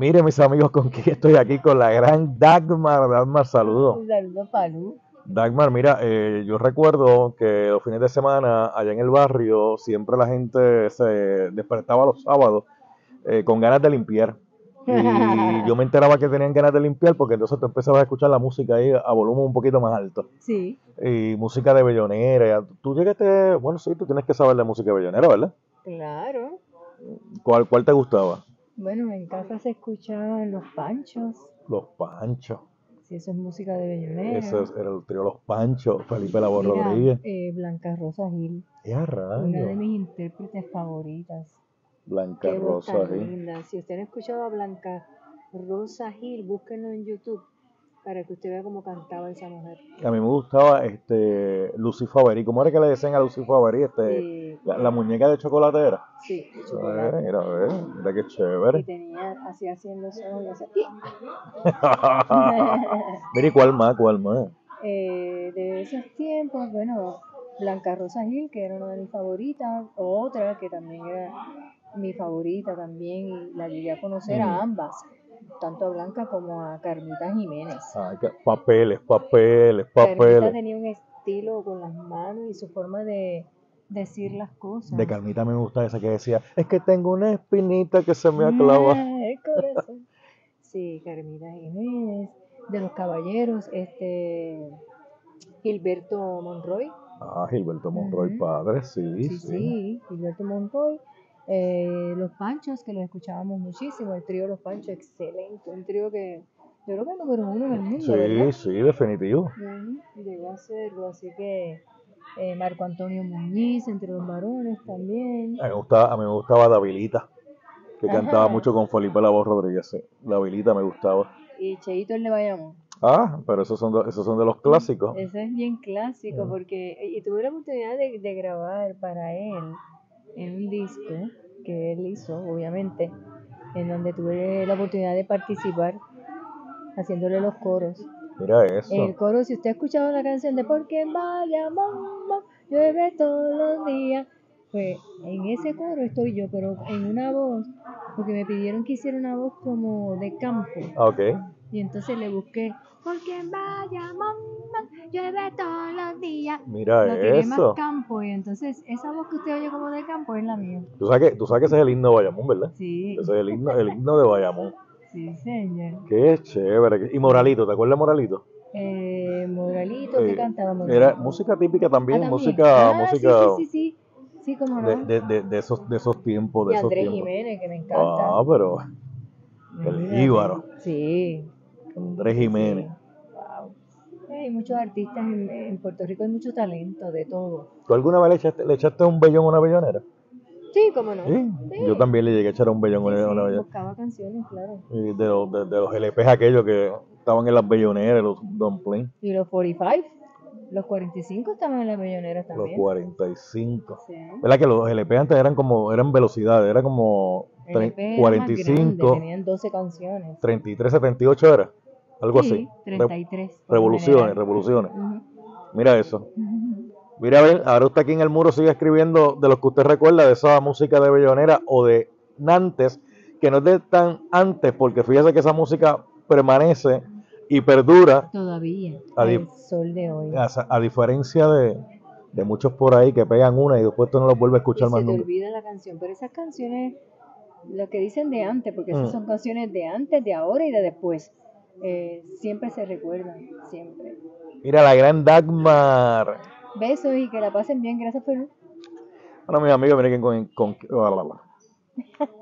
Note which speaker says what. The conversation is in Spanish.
Speaker 1: Mire, mis amigos, con quién estoy aquí con la gran Dagmar. Dagmar, saludos.
Speaker 2: Un saludo.
Speaker 1: Dagmar, mira, eh, yo recuerdo que los fines de semana allá en el barrio siempre la gente se despertaba los sábados eh, con ganas de limpiar. Y yo me enteraba que tenían ganas de limpiar porque entonces tú empezabas a escuchar la música ahí a volumen un poquito más alto.
Speaker 2: Sí,
Speaker 1: Y música de bellonera. Tú llegaste, bueno, sí, tú tienes que saber de música de bellonera, ¿verdad?
Speaker 2: claro.
Speaker 1: ¿Cuál, cuál te gustaba?
Speaker 2: Bueno, en casa se escuchaban los panchos.
Speaker 1: Los Panchos.
Speaker 2: Si eso es música de Bellonera.
Speaker 1: Ese es- era el trío Los Panchos, Felipe Labor Rodríguez.
Speaker 2: eh, Blanca Rosa Gil,
Speaker 1: ¡Qué a
Speaker 2: una de mis intérpretes favoritas.
Speaker 1: Blanca
Speaker 2: Qué
Speaker 1: Rosa, ¿sí?
Speaker 2: linda. Si usted no ha escuchado a Blanca Rosa Gil, búsquenlo en YouTube para que usted vea cómo cantaba esa mujer.
Speaker 1: A mí me gustaba este Lucy Faveri. ¿Cómo era que le decían a Lucy Faveri? Este,
Speaker 2: Y-
Speaker 1: la, la muñeca de chocolatera.
Speaker 2: sí, de chocolate.
Speaker 1: Mira, a ver, mira qué
Speaker 2: Y
Speaker 1: chévere.
Speaker 2: tenía así así en los ojos y hacía-
Speaker 1: Mira, ¿y cuál más? ¿Cuál más?
Speaker 2: Eh, de esos tiempos, bueno, Blanca Rosa Gil, que era una de mis favoritas, otra que también era mi favorita también, y la llegué a conocer
Speaker 1: Mm.
Speaker 2: a ambas, tanto a Blanca como a Carmita Jiménez.
Speaker 1: Ay, qué- papeles, papeles,
Speaker 2: Carmita
Speaker 1: papeles.
Speaker 2: tenía un estilo con las manos y su forma de decir las cosas.
Speaker 1: De Carmita me gusta esa que decía, es que tengo una espinita que se me aclava.
Speaker 2: El corazón. Sí, Carmita Jiménez, de los caballeros, este Gilberto Monroy.
Speaker 1: Ah, Gilberto Monroy,
Speaker 2: Ujú.
Speaker 1: padre, sí,
Speaker 2: Sí,
Speaker 1: sí.
Speaker 2: sí, Gilberto Monroy. Eh, los Panchos, que los escuchábamos muchísimo, el trío Los Panchos, excelente, un trío que yo creo que es número uno en el mundo,
Speaker 1: Sí,
Speaker 2: ¿verdad?
Speaker 1: sí, definitivo.
Speaker 2: Llegó a serlo, así que eh, Marco Antonio Muñiz, entre los varones también.
Speaker 1: A mí me gustaba, a mí me gustaba Davilita, que
Speaker 2: Ajá.
Speaker 1: cantaba mucho con Felipe Labor Rodríguez. sí. Davilita me gustaba.
Speaker 2: Y Cheito el de Bayamón.
Speaker 1: Ah, pero esos son, de- esos son de los clásicos.
Speaker 2: Ese es bien clásico
Speaker 1: Mm.
Speaker 2: porque, y tuve la oportunidad de, de grabar para él en un disco que él hizo, obviamente, en donde tuve la oportunidad de participar haciéndole los coros.
Speaker 1: Mira eso.
Speaker 2: El coro, si usted ha escuchado la canción de Porque vaya mamá, llueve todos los días, pues en ese coro estoy yo, pero en una voz, porque me pidieron que hiciera una voz como de campo.
Speaker 1: Ah, ok.
Speaker 2: Y entonces le busqué, porque vaya mamá, llueve todos los días.
Speaker 1: Mira
Speaker 2: Lo tiré más
Speaker 1: eso.
Speaker 2: campo y entonces esa voz que usted oye como de campo es la mía.
Speaker 1: Tú sabes, que, tú sabes que ese es el himno de Bayamón, ¿verdad?
Speaker 2: Sí,
Speaker 1: Ese es el himno, el himno de Bayamón.
Speaker 2: sí señor.
Speaker 1: Qué chévere. Y Moralito, ¿te acuerdas de Moralito?
Speaker 2: Eh, Moralito,
Speaker 1: Eh,
Speaker 2: ¿qué cantaba Moralito?
Speaker 1: Era música típica también,
Speaker 2: Ah, también.
Speaker 1: música,
Speaker 2: Ah,
Speaker 1: música
Speaker 2: Sí, sí, sí, sí, sí, cómo no.
Speaker 1: de, de, de, de esos, de esos tiempos, de
Speaker 2: y
Speaker 1: esos
Speaker 2: Andrés
Speaker 1: tiempos.
Speaker 2: Jiménez, que me encanta.
Speaker 1: Ah, pero el jíbaro.
Speaker 2: Sí.
Speaker 1: Andrés Jiménez.
Speaker 2: Wow. Hay muchos artistas en, en Puerto Rico, hay mucho talento, de todo.
Speaker 1: ¿tú alguna vez le echaste, le echaste un bellón a una bellonera?
Speaker 2: Sí, cómo no.
Speaker 1: Sí.
Speaker 2: Sí.
Speaker 1: Yo también le llegué a echar un bellón
Speaker 2: Sí,
Speaker 1: a una bellonera.
Speaker 2: buscaba canciones, claro.
Speaker 1: Y de, los, de, de los LPs aquellos que estaban en las belloneras, los Don Plain,
Speaker 2: Y los 45, los 45 estaban en las belloneras
Speaker 1: los
Speaker 2: también.
Speaker 1: 45.
Speaker 2: Sí.
Speaker 1: ¿Verdad que los LP antes eran como, eran velocidades, era como
Speaker 2: El
Speaker 1: tre-
Speaker 2: EP era más
Speaker 1: 45,
Speaker 2: grande, tenían 12 canciones.
Speaker 1: 33, 78 era, algo
Speaker 2: sí,
Speaker 1: así. Re-
Speaker 2: 33. por lo
Speaker 1: revoluciones, revoluciones. Mira eso. Mira, a ver, ahora usted aquí en el muro sigue escribiendo de los que usted recuerda, de esa música de bellonera o de Nantes, que no es de tan antes, porque fíjese que esa música permanece y perdura,
Speaker 2: Todavía,
Speaker 1: A
Speaker 2: el sol de hoy.
Speaker 1: a, a diferencia de, de muchos por ahí que pegan una y después tú no los vuelves a
Speaker 2: Y
Speaker 1: escuchar más
Speaker 2: se te
Speaker 1: nunca.
Speaker 2: olvida la canción, pero esas canciones, lo que dicen de antes, porque esas
Speaker 1: Mm.
Speaker 2: son canciones de antes, de ahora y de después, eh, siempre se recuerdan, siempre.
Speaker 1: Mira, la gran Dagmar.
Speaker 2: Besos y que la pasen bien, gracias por...
Speaker 1: Bueno, mis amigos, miren con, con,